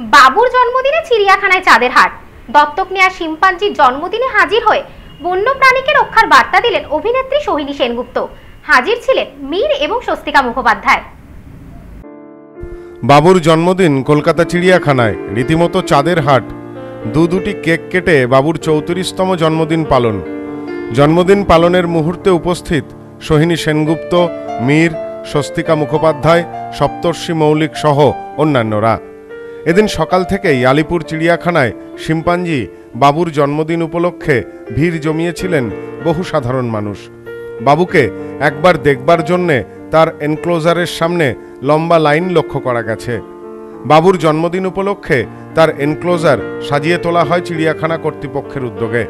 বাবুর জন্মদিনে চিড়িয়াখানায় চাঁদের হাট। দত্তক নেয়া শিম্পাঞ্জির জন্মদিনে হাজির হয়ে বন্যপ্রাণীকে রক্ষার বার্তা দিলেন অভিনেত্রী সোহিনী সেনগুপ্ত। হাজির ছিলেন মীর এবং স্বস্তিকা মুখোপাধ্যায়। বাবুর জন্মদিন কলকাতা চিড়িয়াখানায়। রীতিমতো চাঁদের হাট। দু দুটি কেক কেটে বাবুর চৌত্রিশতম জন্মদিন পালন। জন্মদিন পালনের মুহূর্তে উপস্থিত সোহিনী সেনগুপ্ত, মীর, স্বস্তিকা মুখোপাধ্যায়, সপ্তর্ষি মৌলিক সহ অন্যান্যরা। এদিন সকাল থেকেই আলিপুর চিড়িয়াখানায় শিম্পাঞ্জি বাবুর জন্মদিন উপলক্ষে ভিড় জমিয়েছিলেন বহু সাধারণ মানুষ। বাবুকে একবার দেখবার জন্যে তার এনক্লোজারের সামনে লম্বা লাইন লক্ষ্য করা গেছে। বাবুর জন্মদিন উপলক্ষে তার এনক্লোজার সাজিয়ে তোলা হয় চিড়িয়াখানা কর্তৃপক্ষের উদ্যোগে।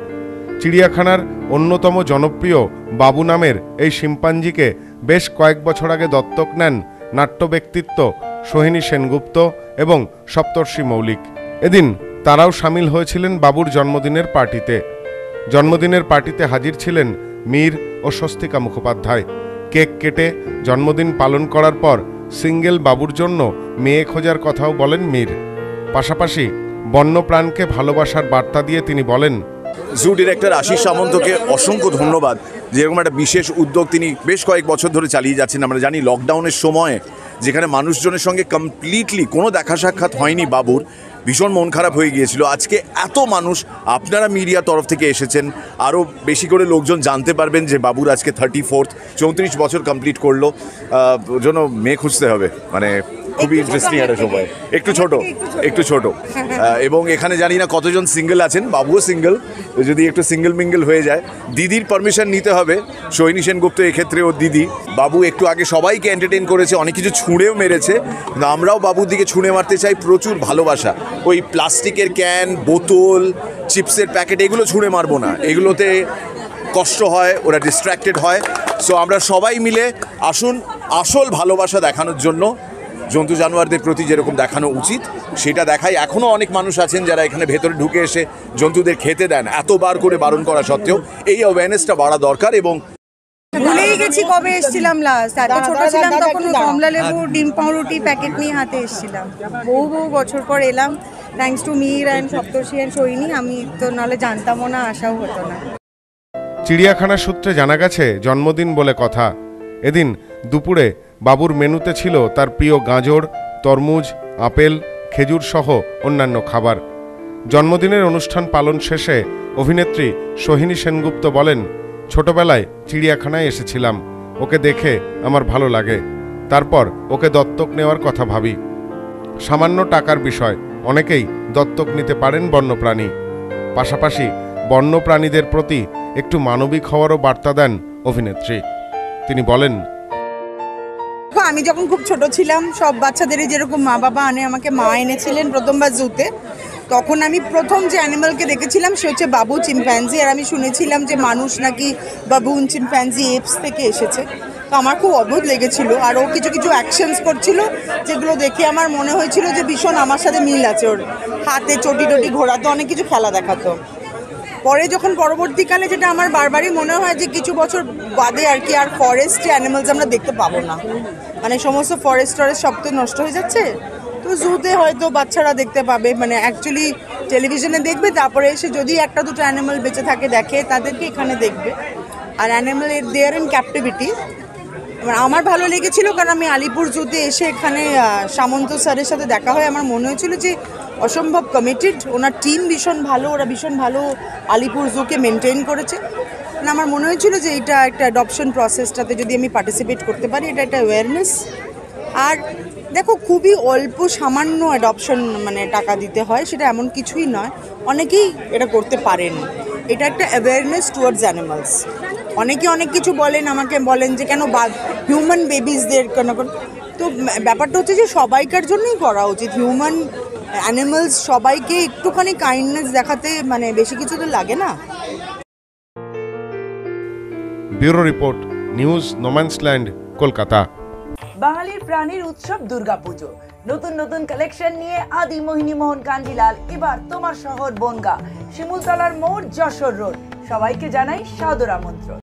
চিড়িয়াখানার অন্যতম জনপ্রিয় বাবু নামের এই শিম্পাঞ্জিকে বেশ কয়েক বছর আগে দত্তক নেন নাট্য ব্যক্তিত্ব সোহিনী সেনগুপ্ত এবং সপ্তর্ষি মৌলিক। এদিন তারাও সামিল হয়েছিলেন বাবুর জন্মদিনের পার্টিতে। জন্মদিনের পার্টিতে হাজির ছিলেন মীর ও স্বস্তিকা মুখোপাধ্যায়। কেক কেটে জন্মদিন পালন করার পর সিঙ্গেল বাবুর জন্য মেয়ে খোঁজার কথাও বলেন মীর। পাশাপাশি বন্যপ্রাণকে ভালোবাসার বার্তা দিয়ে তিনি বলেন, জু ডিরেক্টর আশিস সামন্তকে অসংখ্য ধন্যবাদ। যেরকম একটা বিশেষ উদ্যোগ তিনি বেশ কয়েক বছর ধরে চালিয়ে যাচ্ছেন। আমরা জানি লকডাউনের সময়ে যেখানে মানুষজনের সঙ্গে কমপ্লিটলি কোনো দেখা সাক্ষাৎ হয়নি বাবুর, ভীষণ মন খারাপ হয়ে গিয়েছিল। আজকে এত মানুষ আপনারা মিডিয়া তরফ থেকে এসেছেন আরও বেশি করে লোকজন জানতে পারবেন যে বাবুর আজকে থার্টি ফোর্থ চৌত্রিশ বছর কমপ্লিট করল। জন্য মেয়ে খুঁজতে হবে মানে খুবই ইন্টারেস্টিং একটা সময়। একটু ছোট একটু ছোট। এবং এখানে জানি না কতজন সিঙ্গেল আছেন বাবুও সিঙ্গেল যদি একটু সিঙ্গেল মিঙ্গেল হয়ে যায় দিদির পারমিশন নিতে হবে সৈনী সেনগুপ্ত এক্ষেত্রে ও দিদি। বাবু একটু আগে সবাইকে এন্টারটেন করেছে অনেক কিছু ছুঁড়েও মেরেছে। কিন্তু আমরাও বাবুর দিকে ছুঁড়ে মারতে চাই প্রচুর ভালোবাসা। ওই প্লাস্টিকের ক্যান বোতল চিপসের প্যাকেট এগুলো ছুঁড়ে মারবো না। এগুলোতে কষ্ট হয় ওরা ডিস্ট্র্যাক্টেড হয়। সো আমরা সবাই মিলে আসুন আসল ভালোবাসা দেখানোর জন্য জন্তু জানোয়ারদের প্রতি যেরকম দেখানো উচিত সেটা দেখাই এখনও অনেক মানুষ আছেন যারা এখানে ভেতরে ঢুকে এসে জন্তুদের খেতে দেন এতবার করে বারণ করা সত্ত্বেও এই অ্যাওয়ারনেসটা বাড়া দরকার এবং ভুলেই গেছি কবে এসেছিলাম লাস্ট এত ছোট ছিলাম তখন কমলা লেবু ডিম পাউরুটি প্যাকেট নিয়ে হাতে এসেছিলাম। বহু বহু বছর পর এলাম। Thanks to Mir and Saptarshi and Saini আমি তো নাহলে জানতামও না আশাও হতো না। চিড়িয়াখানা সূত্রে জানা গেছে জন্মদিন বলে কথা। এদিন দুপুরে বাবুর মেনুতে ছিল তার প্রিয় গাজর, তরমুজ, আপেল, খেজুর সহ অন্যান্য খাবার। জন্মদিনের অনুষ্ঠান পালন শেষে অভিনেত্রী সোহিনী সেনগুপ্ত বলেন, ছোটবেলায় চিড়িয়াখানায় এসেছিলাম। ওকে দেখে আমার ভালো লাগে। তারপর ওকে দত্তক নেওয়ার কথা ভাবি। সামান্য টাকার বিষয়, অনেকেই দত্তক নিতে পারেন বন্যপ্রাণী। পাশাপাশি বন্যপ্রাণীদের প্রতি একটু মানবিক হওয়ারও বার্তা দেন অভিনেত্রী। তিনি বলেন আমি যখন খুব ছোট ছিলাম, সব বাচ্চাদেরই যেরকম মা বাবা আনে, আমাকে মা এনেছিলেন প্রথমবার জুতে। তখন আমি প্রথম যে অ্যানিমালকে দেখেছিলাম, সে হচ্ছে বাবু চিম্প্যাঞ্জি আর আমি শুনেছিলাম যে মানুষ নাকি বাবুন চিম্প্যাঞ্জি এপস থেকে এসেছে। তো আমার খুব অদ্ভুত লেগেছিল। আর ও কিছু কিছু অ্যাকশনস করছিল, যেগুলো দেখে আমার মনে হয়েছিল যে ভীষণ আমার সাথে মিল আছে। ওর হাতে চটি টটি ঘোরাতো, অনেক কিছু খেলা দেখাতো। পরে যখন পরবর্তীকালে যেটা আমার বারবারই মনে হয় যে কিছু বছর বাদে আর কি আর ফরেস্ট অ্যানিমালস আমরা দেখতে পাবো না। মানে সমস্ত ফরেস্ট টরেস্ট সব তো নষ্ট হয়ে যাচ্ছে। তো জুতে হয়তো বাচ্চারা দেখতে পাবে মানে অ্যাকচুয়ালি টেলিভিশনে দেখবে, তারপরে এসে যদি একটা দুটো অ্যানিমাল বেঁচে থাকে, দেখে, তাদেরকে এখানে দেখবে। আর অ্যানিমাল এর দেয়ার ইন ক্যাপটিভিটি এবার আমার ভালো লেগেছিল কারণ আমি আলিপুর জুতে এসে এখানে সামন্ত স্যারের সাথে দেখা হয় আমার মনে হয়েছিল যে অসম্ভব কমিটেড ওনার টিম ভীষণ ভালো, ওরা ভীষণ ভালো আলিপুর জুকে মেনটেন করেছে। মানে আমার মনে হয়েছিল যে এটা একটা অ্যাডপশন প্রসেসটাতে যদি আমি পার্টিসিপেট করতে পারি, এটা একটা অ্যাওয়ারনেস আর দেখো, খুবই অল্প সামান্য অ্যাডপশন মানে টাকা দিতে হয়, সেটা এমন কিছুই নয়। অনেকেই এটা করতে পারেন। এটা একটা অ্যাওয়ারনেস টুয়ার্ডস অ্যানিমালস অনেকে অনেক কিছু বলেন, আমাকে বলেন যে কেন বা হিউম্যান বেবিসদের কেন কেন- তো ব্যাপারটা হচ্ছে যে সবাইকার জন্যই করা উচিত। হিউম্যান অ্যানিমালস সবাইকে একটুখানি কাইন্ডনেস দেখাতে মানে বেশি কিছু তো লাগে না। Bureau report news No Man's Land Kolkata. বাঙালির প্রাণীর উৎসব দুর্গাপুজো। নতুন নতুন কালেকশন নিয়ে আদি মোহিনী মোহন কাঞ্জিলাল এবার তোমার শহর বনগা। শিমুলতলার মোড় যশোর রোড সবাইকে জানাই সাদর আমন্ত্রণ।